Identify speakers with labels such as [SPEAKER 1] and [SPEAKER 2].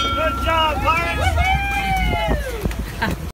[SPEAKER 1] Good job, Byron!